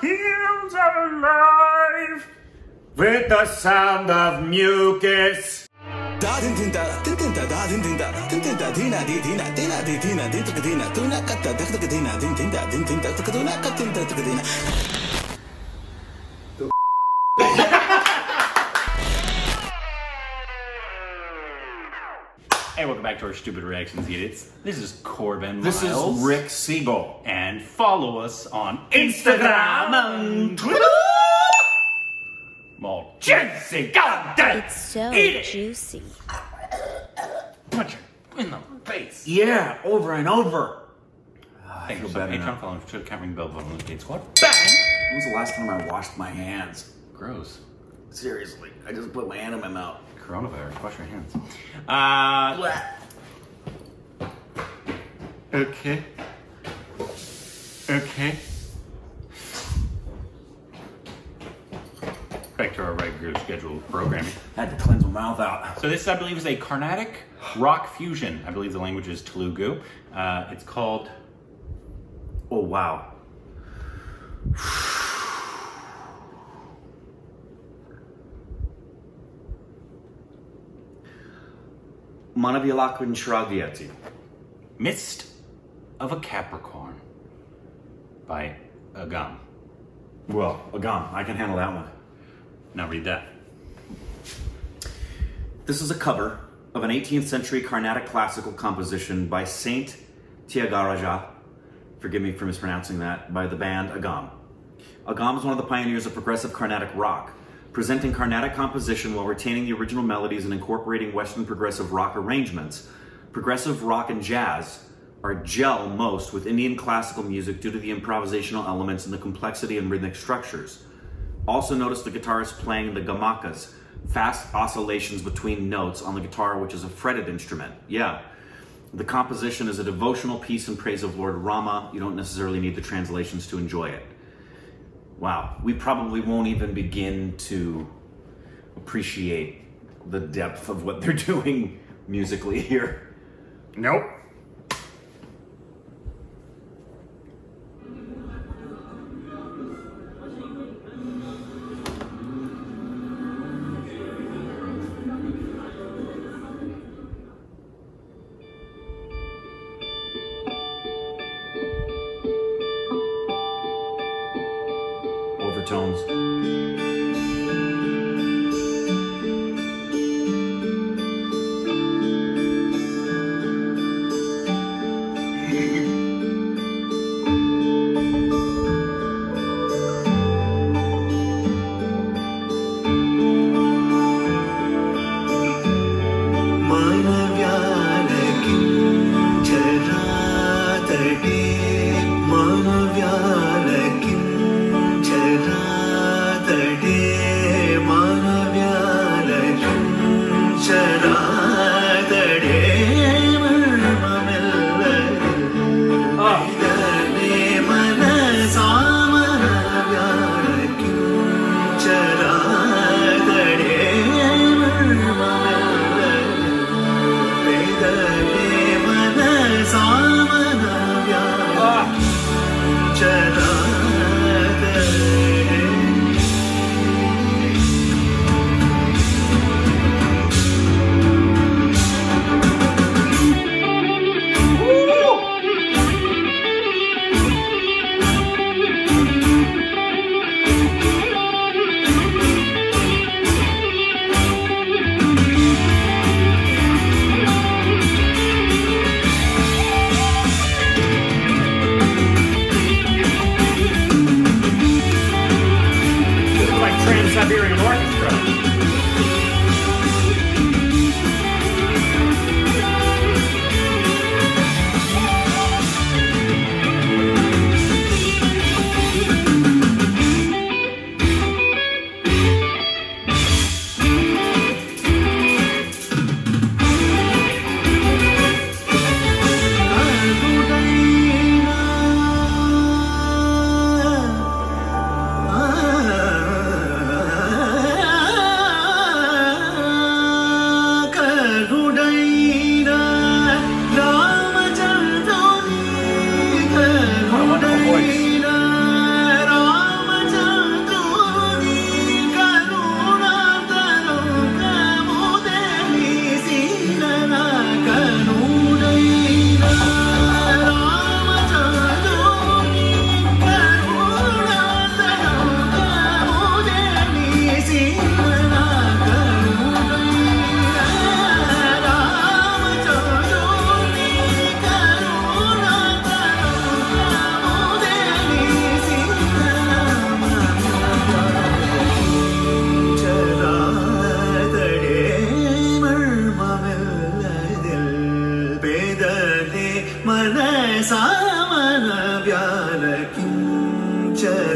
heels are alive with the sound of mucus. Hey, welcome back to our stupid reactions edits. This is Korbin. This Miles. is Rick Segall. and follow us on Instagram and Twitter. More juicy content. It's so Eat it. juicy. Punch her in the face. Yeah, over and over. Ah, Thanks for feel better Patreon now. following Twitter, can't ring the bell button, notification squad. Bang! When was the last time I washed my hands? Gross. Seriously, I just put my hand in my mouth. Coronavirus. Wash your hands. Uh, okay. Okay. Back to our regular scheduled programming. I Had to cleanse my mouth out. So this, I believe, is a Carnatic rock fusion. I believe the language is Telugu. Uh, it's called. Oh wow. Manavyalakincharadate. Mist of a Capricorn by Agam. Well, Agam, I can handle that one. Now read that. This is a cover of an 18th century Carnatic classical composition by Saint Tyagaraja, forgive me for mispronouncing that, by the band Agam. Agam is one of the pioneers of progressive Carnatic rock, presenting Carnatic composition while retaining the original melodies and incorporating Western progressive rock arrangements. Progressive rock and jazz are gel most with Indian classical music due to the improvisational elements and the complexity and rhythmic structures. Also notice the guitarist playing the gamakas, fast oscillations between notes on the guitar, which is a fretted instrument. Yeah. The composition is a devotional piece in praise of Lord Rama. You don't necessarily need the translations to enjoy it. Wow. We probably won't even begin to appreciate the depth of what they're doing musically here. Nope. Overtones.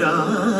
呀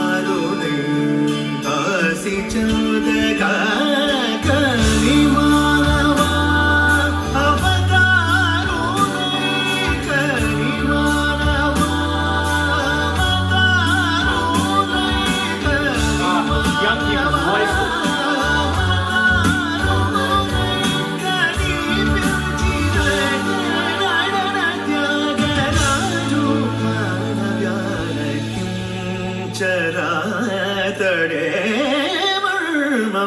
never, my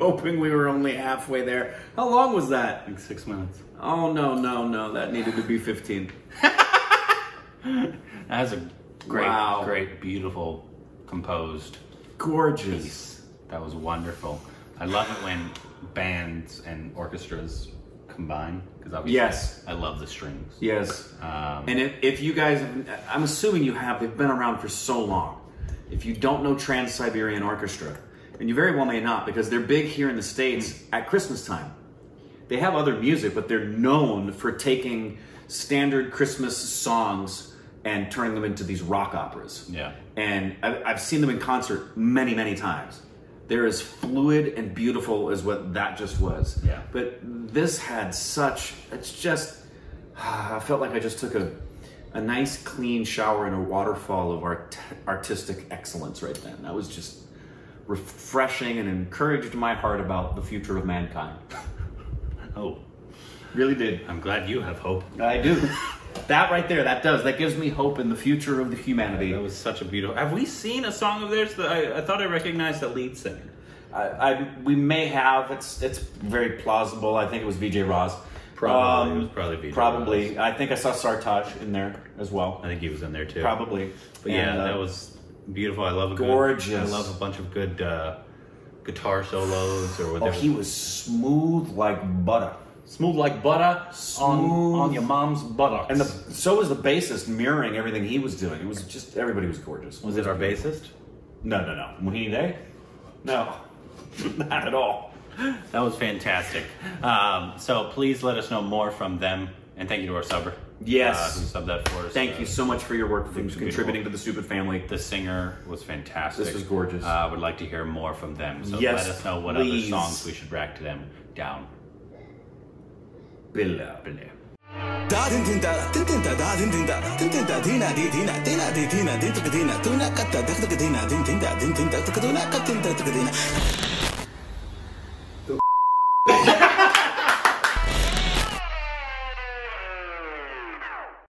hoping we were only halfway there. How long was that? Like six minutes. Oh no, no, no. That needed to be 15. That's a great, Wow. great, beautiful, composed Gorgeous. piece. That was wonderful. I love it when bands and orchestras combine because obviously Yes. I love the strings. Yes. Um, And if, if you guys, I'm assuming you have, they've been around for so long. If you don't know Trans Siberian Orchestra, and you very well may not because they're big here in the States at Christmas time. They have other music, but they're known for taking standard Christmas songs and turning them into these rock operas. Yeah. And I- I've seen them in concert many, many times. They're as fluid and beautiful as what that just was. Yeah. But this had such, it's just, I felt like I just took a, a nice clean shower in a waterfall of art, artistic excellence right then. That was just refreshing and encouraged my heart about the future of mankind. oh, Really did. I'm glad you have hope. I do. that right there, that does. That gives me hope in the future of the humanity. That was such a beautiful. Have we seen a song of theirs? That I, I thought I recognized the lead singer. I, I we may have. It's it's very plausible. I think it was VJ Roz. Probably. It was probably VJ Probably. I think I saw Sartaj in there as well. I think he was in there too. Probably. But yeah, And, uh, that was beautiful. I love a good- gorgeous. I love a bunch of good uh, guitar solos or Oh, he was smooth like butter. smooth like butter on Smooth. on your mom's buttocks. And the, so was the bassist mirroring everything he was doing. It was just everybody was gorgeous. was it our bassist? No, no, no. Mohini Dey? No, not at all. That was fantastic. Um, so please let us know more from them, and thank you to our subber. Yes. uh, who subbed that for us. Thank Uh, you so much for your work for contributing beautiful. to the Stupid Family. The singer was fantastic. This was gorgeous. Uh, I would like to hear more from them. So Yes, let us know what please. other songs we should rack to them down Below. below. Da din din da din din da da din din da din din da dina di dina dina di dina din tuk dina tuna katta dak dak dina din din da din din da tuk duna katin da tuk dina